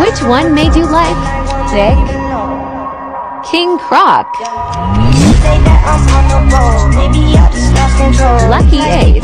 Which one made you like Dick? King Croc. Lucky Ace.